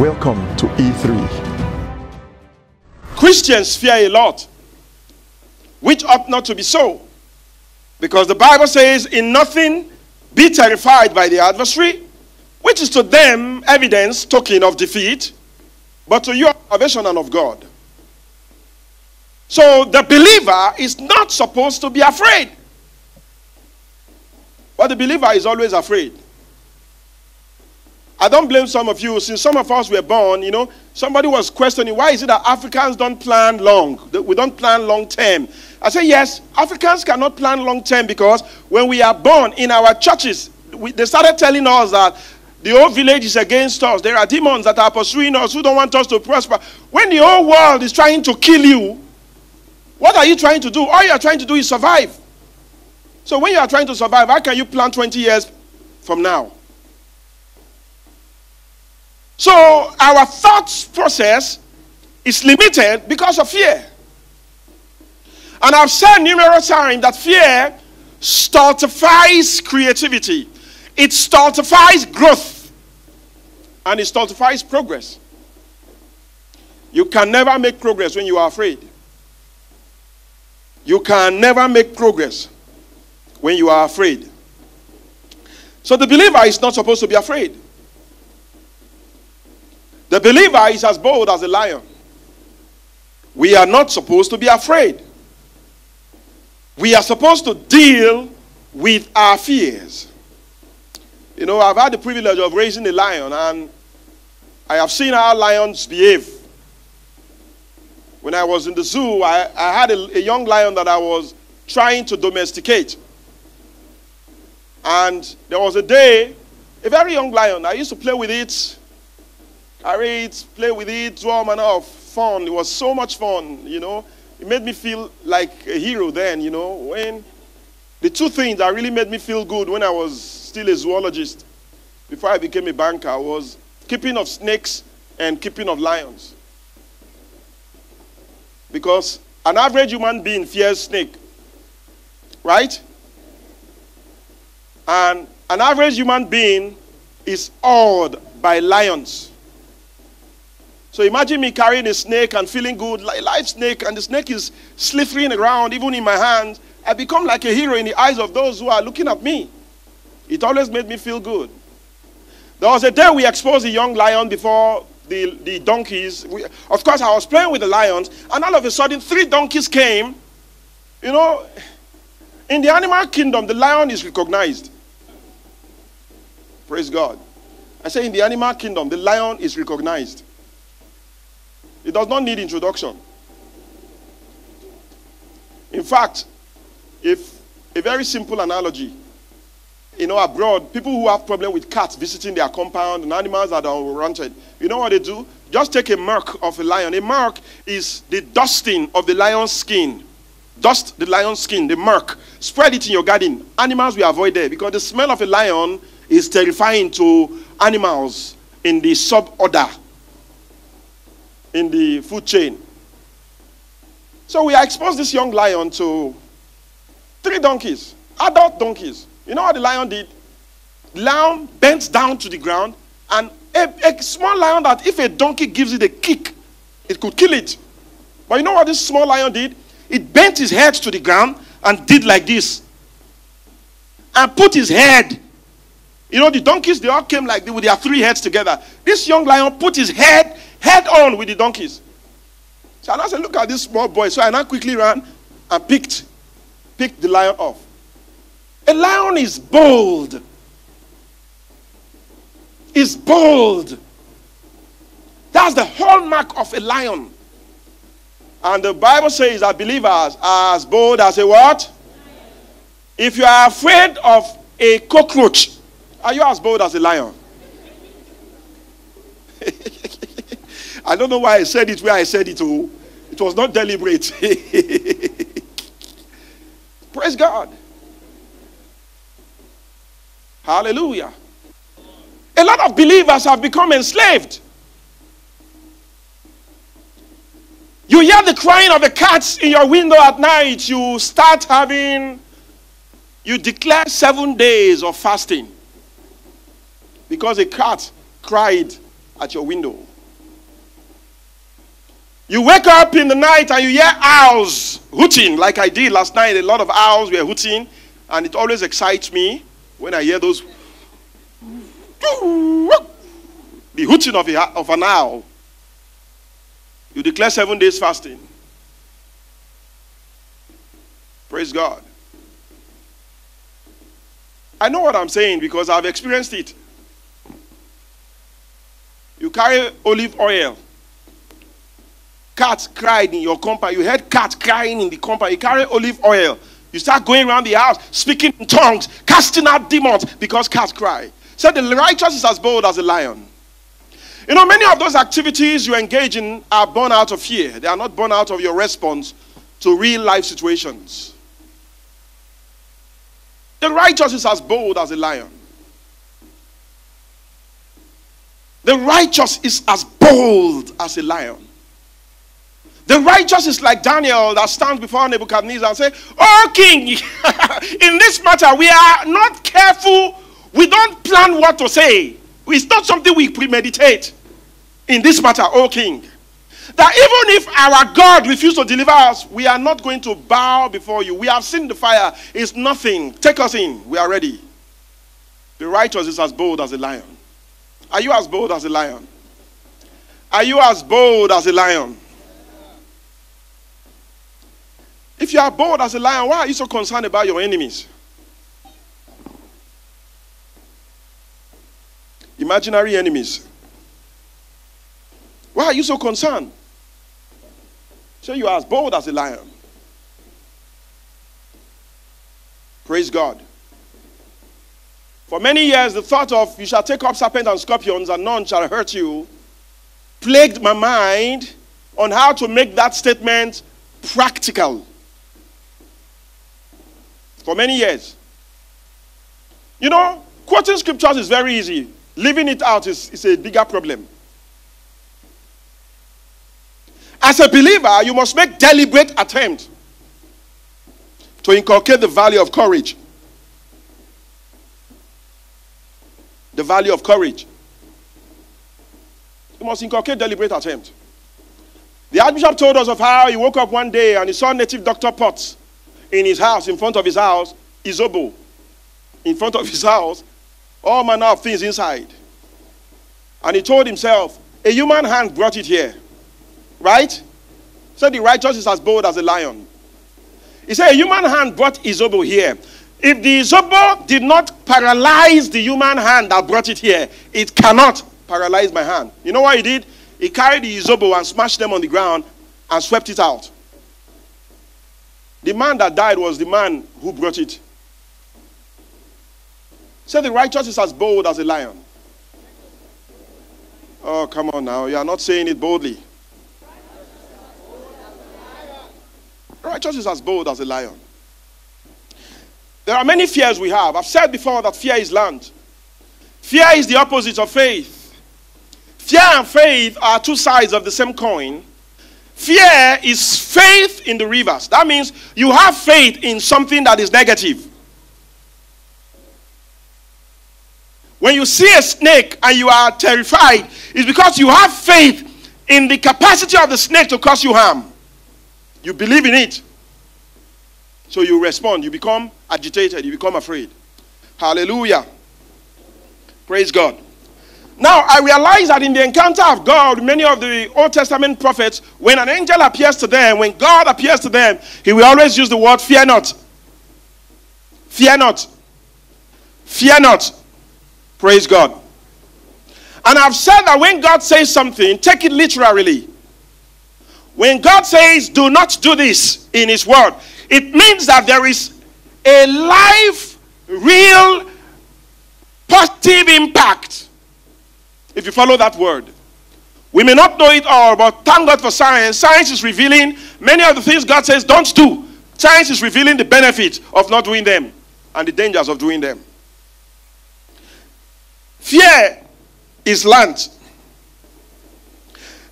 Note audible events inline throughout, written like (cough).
Welcome to E3. Christians fear a lot, which ought not to be so. Because the Bible says, In nothing be terrified by the adversary, which is to them evidence, token of defeat, but to you, salvation and of God. So the believer is not supposed to be afraid. But the believer is always afraid. I don't blame some of you. Since some of us were born, you know, somebody was questioning why is it that Africans don't plan long? We don't plan long term. I say yes, Africans cannot plan long term because when we are born in our churches, we, they started telling us that the whole village is against us. There are demons that are pursuing us who don't want us to prosper. When the whole world is trying to kill you, what are you trying to do? All you are trying to do is survive. So when you are trying to survive, how can you plan 20 years from now? So our thought process is limited because of fear. And I've said numerous times that fear stultifies creativity, it stultifies growth, and it stultifies progress. You can never make progress when you are afraid. You can never make progress when you are afraid. So the believer is not supposed to be afraid. The believer is as bold as a lion. We are not supposed to be afraid. We are supposed to deal with our fears. You know, I've had the privilege of raising a lion, and I have seen how lions behave. When I was in the zoo, I, I had a, a young lion that I was trying to domesticate. And there was a day, a very young lion, I used to play with it carry it, play with it, draw manner of fun. It was so much fun, you know. It made me feel like a hero then, you know. When the two things that really made me feel good when I was still a zoologist, before I became a banker, was keeping of snakes and keeping of lions. Because an average human being fears snake, right? And an average human being is awed by lions. So imagine me carrying a snake and feeling good, like live snake, and the snake is slithering around, even in my hands. I become like a hero in the eyes of those who are looking at me. It always made me feel good. There was a day we exposed a young lion before the, the donkeys. We, of course, I was playing with the lions, and all of a sudden, three donkeys came. You know, in the animal kingdom, the lion is recognized. Praise God. I say, in the animal kingdom, the lion is recognized. It does not need introduction. In fact, if a very simple analogy, you know, abroad, people who have problem with cats visiting their compound and animals that are unwanted, you know what they do? Just take a mark of a lion. A mark is the dusting of the lion's skin. Dust the lion's skin, the mark. Spread it in your garden. Animals will avoid there because the smell of a lion is terrifying to animals in the suborder in the food chain. So we exposed this young lion to three donkeys, adult donkeys. You know what the lion did? The lion bent down to the ground, and a, a small lion that if a donkey gives it a kick, it could kill it. But you know what this small lion did? It bent his head to the ground and did like this. And put his head. You know, the donkeys, they all came like with their three heads together. This young lion put his head head on with the donkeys. So I said, look at this small boy. So I now quickly ran and picked, picked the lion off. A lion is bold. Is bold. That's the hallmark of a lion. And the Bible says that believers are as bold as a what? If you are afraid of a cockroach, are you as bold as a lion? (laughs) I don't know why I said it where I said it. Oh, it was not deliberate. (laughs) Praise God. Hallelujah. A lot of believers have become enslaved. You hear the crying of the cats in your window at night. You start having, you declare seven days of fasting because a cat cried at your window. You wake up in the night and you hear owls hooting, like I did last night. A lot of owls were hooting, and it always excites me when I hear those. The hooting of, a, of an owl. You declare seven days fasting. Praise God. I know what I'm saying because I've experienced it. You carry olive oil. Cats cried in your compound. You heard cats crying in the compound. You carry olive oil. You start going around the house, speaking in tongues, casting out demons because cats cry. Said so the righteous is as bold as a lion. You know, many of those activities you engage in are born out of fear. They are not born out of your response to real life situations. The righteous is as bold as a lion. The righteous is as bold as a lion. The righteous is like Daniel that stands before Nebuchadnezzar and say, Oh king, (laughs) in this matter we are not careful. We don't plan what to say. It's not something we premeditate in this matter, O king. That even if our God refuses to deliver us, we are not going to bow before you. We have seen the fire. It's nothing. Take us in. We are ready. The righteous is as bold as a lion. Are you as bold as a lion? Are you as bold as a lion? If you are bold as a lion, why are you so concerned about your enemies? Imaginary enemies. Why are you so concerned? So you are as bold as a lion. Praise God. For many years, the thought of you shall take up serpents and scorpions and none shall hurt you plagued my mind on how to make that statement practical. For many years. You know, quoting scriptures is very easy, living it out is, is a bigger problem. As a believer, you must make deliberate attempt to inculcate the value of courage. The value of courage. You must inculcate deliberate attempt. The Archbishop told us of how he woke up one day and he saw native doctor pots in his house, in front of his house, Izobo, in front of his house, all manner of things inside. And he told himself, a human hand brought it here. Right? So the righteous is as bold as a lion. He said, A human hand brought Izobo here. If the Izobo did not paralyze the human hand that brought it here, it cannot paralyze my hand. You know what he did? He carried the Izobo and smashed them on the ground and swept it out. The man that died was the man who brought it. Say the righteous is as bold as a lion. Oh, come on now. You are not saying it boldly. Righteous is as bold as a lion. There are many fears we have. I've said before that fear is land. Fear is the opposite of faith. Fear and faith are two sides of the same coin. Fear is faith in the reverse. That means you have faith in something that is negative. When you see a snake and you are terrified, it's because you have faith in the capacity of the snake to cause you harm. You believe in it. So you respond. You become agitated. You become afraid. Hallelujah. Praise God. Now, I realize that in the encounter of God, many of the Old Testament prophets, when an angel appears to them, when God appears to them, he will always use the word fear not. Fear not. Fear not. Praise God. And I've said that when God says something, take it literally. When God says, do not do this in His word, it means that there is a life, real, positive impact. If you follow that word, we may not know it all, but thank God for science. Science is revealing many of the things God says don't do. Science is revealing the benefits of not doing them and the dangers of doing them. Fear is learned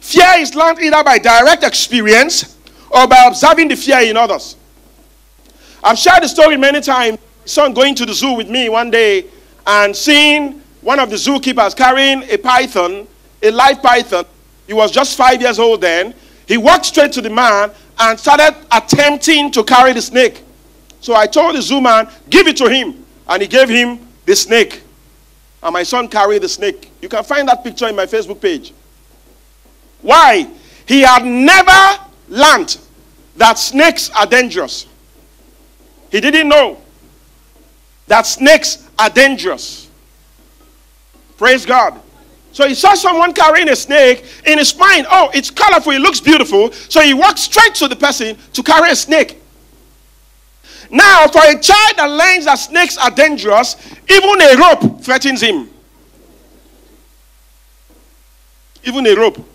Fear is learned either by direct experience or by observing the fear in others. I've shared the story many times. Son going to the zoo with me one day and seeing one of the zookeepers carrying a python, a live python. He was just five years old then. He walked straight to the man and started attempting to carry the snake. So I told the zoo man, give it to him. And he gave him the snake. And my son carried the snake. You can find that picture in my Facebook page. Why? He had never learned that snakes are dangerous. He didn't know that snakes are dangerous. Praise God. So he saw someone carrying a snake in his mind. Oh, it's colorful, it looks beautiful. So he walked straight to the person to carry a snake. Now, for a child that learns that snakes are dangerous, even a rope threatens him. Even a rope.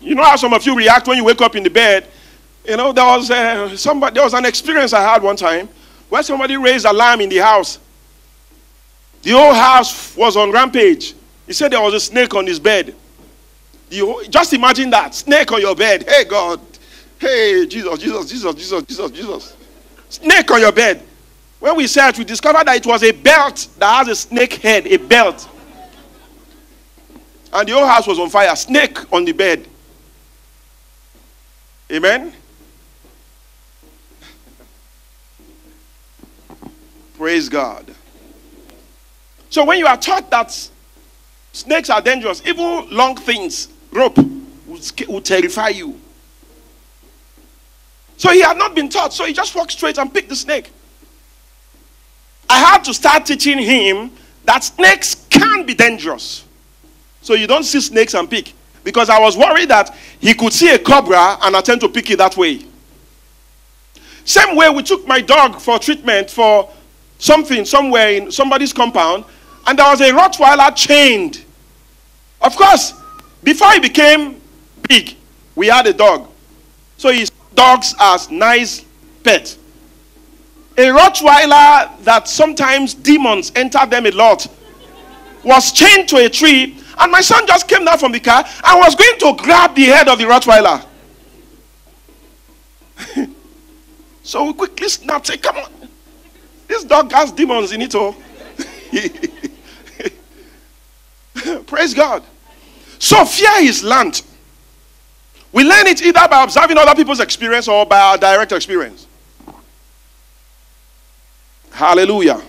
You know how some of you react when you wake up in the bed. You know, there was, uh, somebody, there was an experience I had one time where somebody raised alarm in the house. The whole house was on rampage. He said there was a snake on his bed. You, just imagine that snake on your bed. Hey, God. Hey, Jesus, Jesus, Jesus, Jesus, Jesus, Jesus. Snake on your bed. When we searched, we discovered that it was a belt that has a snake head, a belt. And the whole house was on fire. Snake on the bed. Amen. Praise God. So when you are taught that Snakes are dangerous. Even long things, rope, will, will terrify you. So he had not been taught. So he just walked straight and picked the snake. I had to start teaching him that snakes can be dangerous. So you don't see snakes and pick. Because I was worried that he could see a cobra and attempt to pick it that way. Same way we took my dog for treatment for something somewhere in somebody's compound, and there was a Rottweiler chained of course, before he became big, we had a dog. So his dogs as nice pet. A Rottweiler that sometimes demons enter them a lot was chained to a tree, and my son just came down from the car and was going to grab the head of the Rottweiler. (laughs) so we quickly snapped, say, Come on, this dog has demons in it. Oh. (laughs) Praise God. So fear is learned. We learn it either by observing other people's experience or by our direct experience. Hallelujah.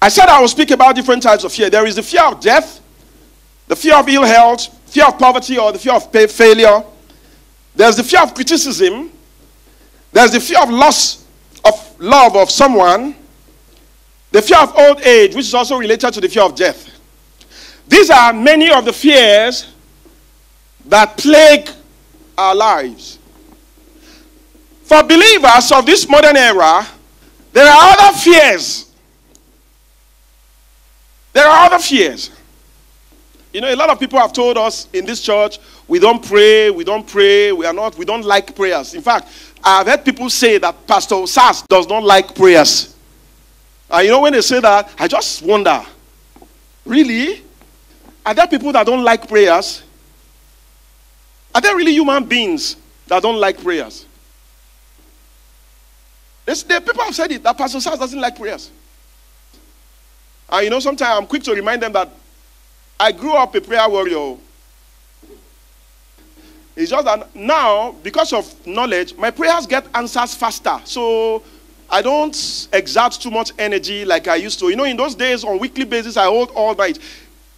I said I will speak about different types of fear. There is the fear of death, the fear of ill health, fear of poverty, or the fear of failure. There's the fear of criticism. There's the fear of loss of love of someone. The fear of old age, which is also related to the fear of death. These are many of the fears that plague our lives. For believers of this modern era, there are other fears. There are other fears. You know, a lot of people have told us in this church, we don't pray, we don't pray, we are not, we don't like prayers. In fact, I've heard people say that Pastor Osas does not like prayers. And you know, when they say that, I just wonder really? Are there people that don't like prayers? Are there really human beings that don't like prayers? There's, there, people have said it that Pastor Osas doesn't like prayers. And you know, sometimes I'm quick to remind them that I grew up a prayer warrior. It's just that now, because of knowledge, my prayers get answers faster. So I don't exert too much energy like I used to. You know, in those days, on weekly basis, I hold all night.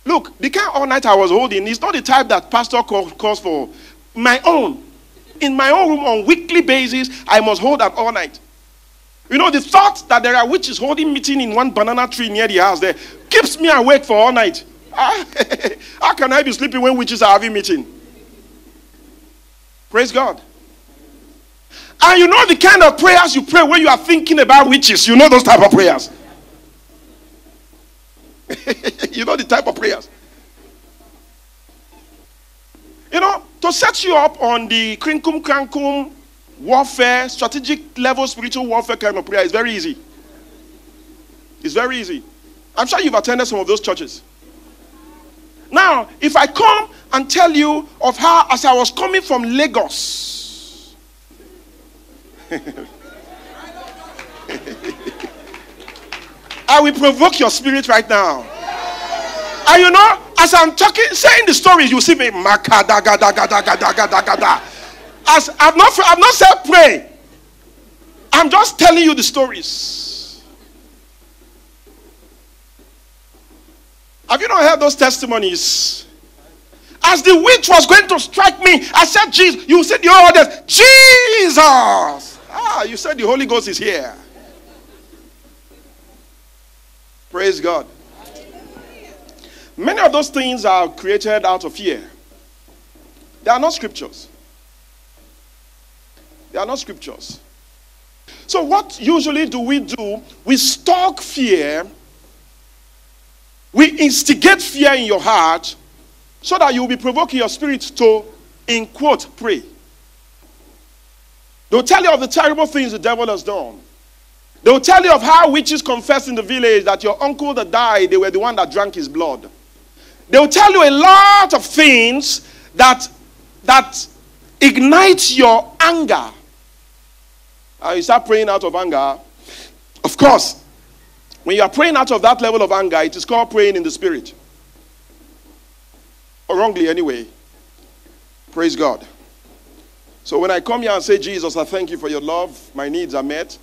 Look, the kind all night I was holding is not the type that pastor calls for. My own. In my own room on weekly basis, I must hold that all night. You know, the thought that there are witches holding meeting in one banana tree near the house there keeps me awake for all night. Ah, (laughs) how can I be sleeping when witches are having meeting? Praise God. And you know the kind of prayers you pray when you are thinking about witches. You know those type of prayers. (laughs) you know the type of prayers. You know, to set you up on the krinkum krankum warfare, strategic level spiritual warfare kind of prayer is very easy. It's very easy. I'm sure you've attended some of those churches. Now, if I come and tell you of how, as I was coming from Lagos, (laughs) I will provoke your spirit right now. And you know, as I'm talking, saying the stories, you see me. As I've not, I've not said pray. I'm just telling you the stories. Have you not heard those testimonies? As the witch was going to strike me, I said, Jesus. You said your orders, Jesus. Ah, you said the Holy Ghost is here. Praise God. Many of those things are created out of fear. They are not scriptures. They are not scriptures. So, what usually do we do? We stalk fear, we instigate fear in your heart so that you will be provoking your spirit to, in quote, pray. They'll tell you of the terrible things the devil has done. They'll tell you of how witches confessed in the village that your uncle that died, they were the one that drank his blood. They'll tell you a lot of things that, that ignite your anger. And you start praying out of anger. Of course, when you are praying out of that level of anger, it is called praying in the spirit. Or wrongly, anyway. Praise God. So when I come here and say, Jesus, I thank you for your love, my needs are met.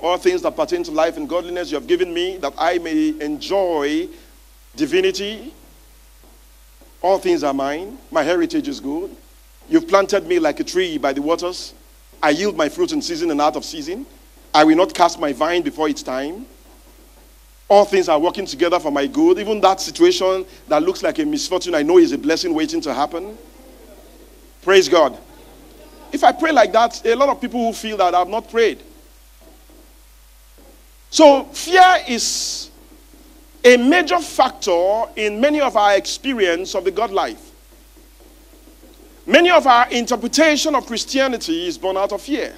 All things that pertain to life and godliness you have given me, that I may enjoy divinity, all things are mine. My heritage is good. You've planted me like a tree by the waters. I yield my fruit in season and out of season. I will not cast my vine before its time. All things are working together for my good. Even that situation that looks like a misfortune, I know is a blessing waiting to happen. Praise God. If I pray like that, a lot of people will feel that I've not prayed. So, fear is a major factor in many of our experience of the God life. Many of our interpretation of Christianity is born out of fear.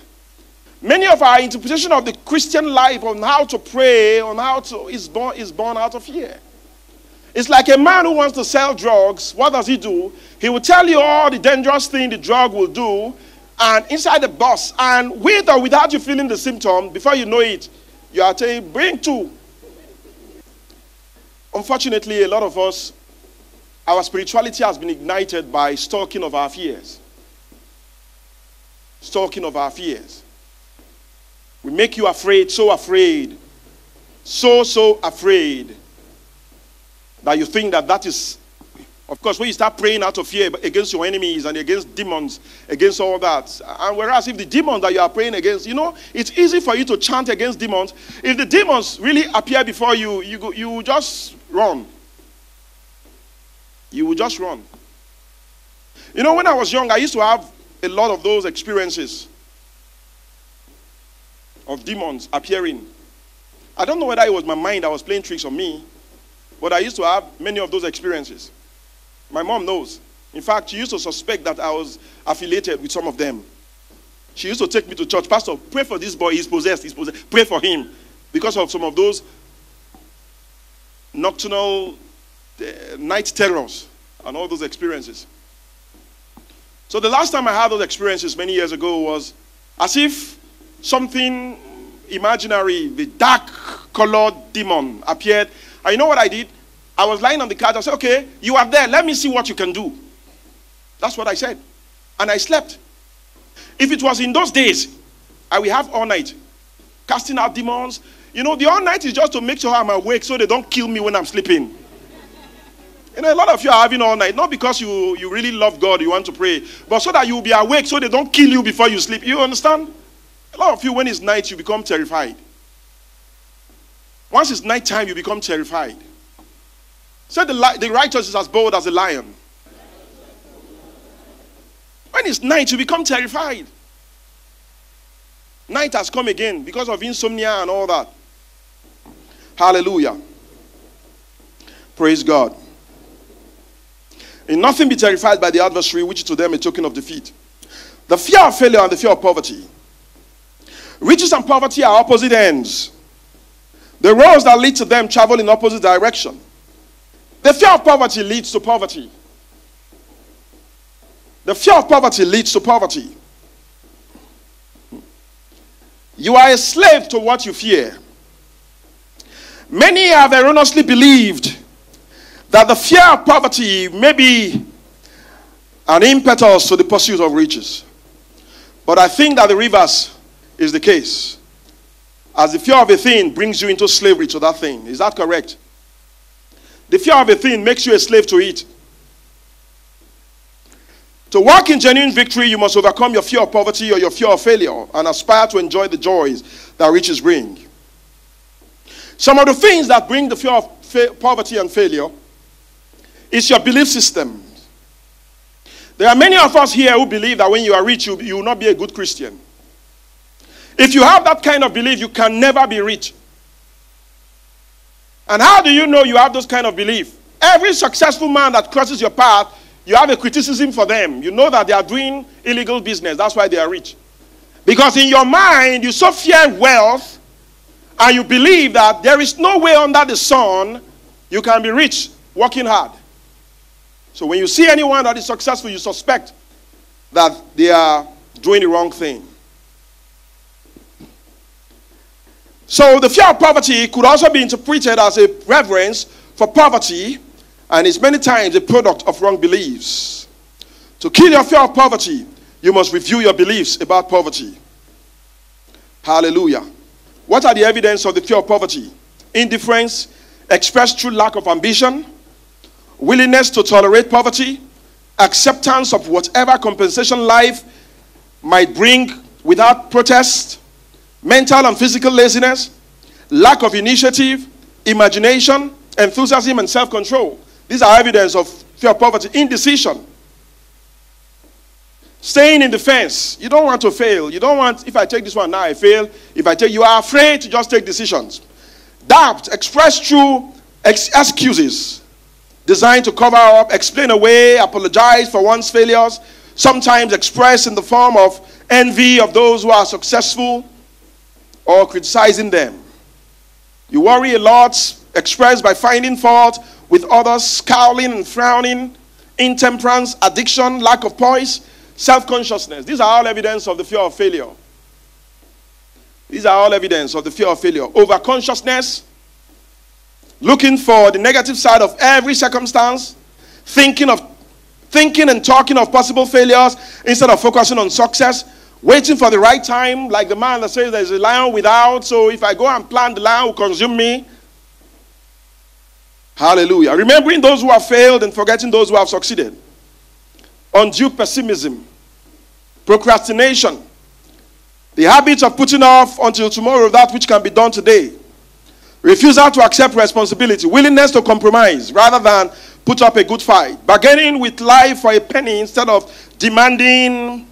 Many of our interpretation of the Christian life on how to pray, on how to is born is born out of fear. It's like a man who wants to sell drugs. What does he do? He will tell you all the dangerous thing the drug will do, and inside the bus, and with or without you feeling the symptom, before you know it, you are saying, bring two. Unfortunately, a lot of us, our spirituality has been ignited by stalking of our fears. Stalking of our fears. We make you afraid, so afraid, so, so afraid that you think that that is of course, when you start praying out of fear against your enemies and against demons, against all that, and whereas if the demons that you are praying against, you know, it's easy for you to chant against demons. If the demons really appear before you, you, go, you just run. You will just run. You know, when I was young, I used to have a lot of those experiences of demons appearing. I don't know whether it was my mind that was playing tricks on me, but I used to have many of those experiences. My mom knows. In fact, she used to suspect that I was affiliated with some of them. She used to take me to church. Pastor, pray for this boy. He's possessed. He's possessed. Pray for him. Because of some of those nocturnal uh, night terrors and all those experiences. So the last time I had those experiences many years ago was as if something imaginary, the dark colored demon appeared. And you know what I did? I was lying on the couch. I said, okay, you are there. Let me see what you can do. That's what I said. And I slept. If it was in those days, I will have all night casting out demons. You know, the all night is just to make sure I'm awake so they don't kill me when I'm sleeping. You know, a lot of you are having all night, not because you, you really love God, you want to pray, but so that you will be awake so they don't kill you before you sleep. You understand? Lot of you, when it's night, you become terrified. Once it's night time, you become terrified. Said the, the righteous is as bold as a lion. When it's night, you become terrified. Night has come again because of insomnia and all that. Hallelujah. Praise God. In nothing be terrified by the adversary, which to them a token of defeat. The fear of failure and the fear of poverty. Riches and poverty are opposite ends. The roads that lead to them travel in opposite direction. The fear of poverty leads to poverty. The fear of poverty leads to poverty. You are a slave to what you fear. Many have erroneously believed that the fear of poverty may be an impetus to the pursuit of riches. But I think that the reverse is the case. As the fear of a thing brings you into slavery to that thing. Is that correct? The fear of a thing makes you a slave to it. To walk in genuine victory, you must overcome your fear of poverty or your fear of failure and aspire to enjoy the joys that riches bring. Some of the things that bring the fear of fa- poverty and failure is your belief system. There are many of us here who believe that when you are rich, you, you will not be a good Christian. If you have that kind of belief, you can never be rich. And how do you know you have those kind of belief? Every successful man that crosses your path, you have a criticism for them. You know that they are doing illegal business. That's why they are rich. Because in your mind, you so fear wealth and you believe that there is no way under the sun you can be rich working hard. So when you see anyone that is successful, you suspect that they are doing the wrong thing. So the fear of poverty could also be interpreted as a reverence for poverty and is many times a product of wrong beliefs. To kill your fear of poverty, you must review your beliefs about poverty. Hallelujah. What are the evidence of the fear of poverty? Indifference, expressed through lack of ambition, willingness to tolerate poverty, acceptance of whatever compensation life might bring without protest, mental and physical laziness, lack of initiative, imagination, enthusiasm, and self control. These are evidence of fear of poverty. Indecision. Staying in the fence. You don't want to fail. You don't want, if I take this one now, I fail. If I take, you are afraid to just take decisions. Doubt expressed through ex- excuses designed to cover up, explain away, apologize for one's failures, sometimes expressed in the form of envy of those who are successful or criticizing them. You worry a lot, expressed by finding fault with others, scowling and frowning, intemperance, addiction, lack of poise, self consciousness. These are all evidence of the fear of failure. These are all evidence of the fear of failure. Overconsciousness, looking for the negative side of every circumstance, thinking of thinking and talking of possible failures instead of focusing on success, waiting for the right time, like the man that says there's a lion without, so if I go and plant, the lion will consume me. Hallelujah. Remembering those who have failed and forgetting those who have succeeded. Undue pessimism, procrastination, the habit of putting off until tomorrow that which can be done today. Refusal to accept responsibility, willingness to compromise rather than put up a good fight. Bargaining with life for a penny instead of demanding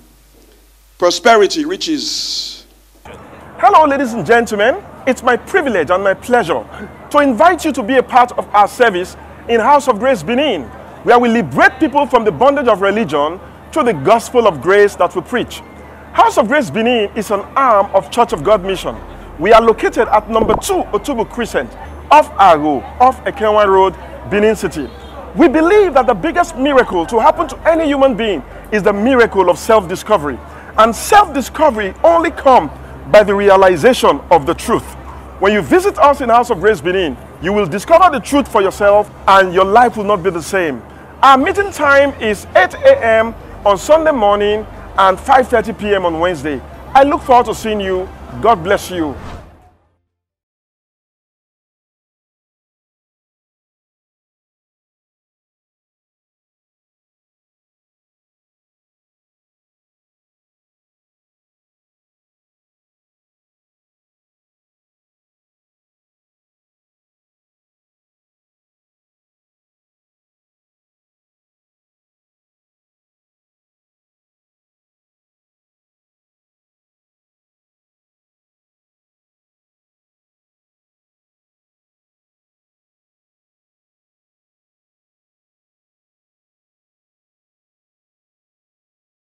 prosperity, riches. Hello, ladies and gentlemen. It's my privilege and my pleasure to invite you to be a part of our service in House of Grace Benin, where we liberate people from the bondage of religion through the gospel of grace that we preach. House of Grace Benin is an arm of Church of God Mission. We are located at number 2 Otubu Crescent, off Aro, off Ekenwan Road, Benin City. We believe that the biggest miracle to happen to any human being is the miracle of self-discovery. And self-discovery only comes by the realization of the truth. When you visit us in House of Grace Benin, you will discover the truth for yourself and your life will not be the same. Our meeting time is 8 a.m. on Sunday morning and 5:30 p.m. on Wednesday. I look forward to seeing you. God bless you.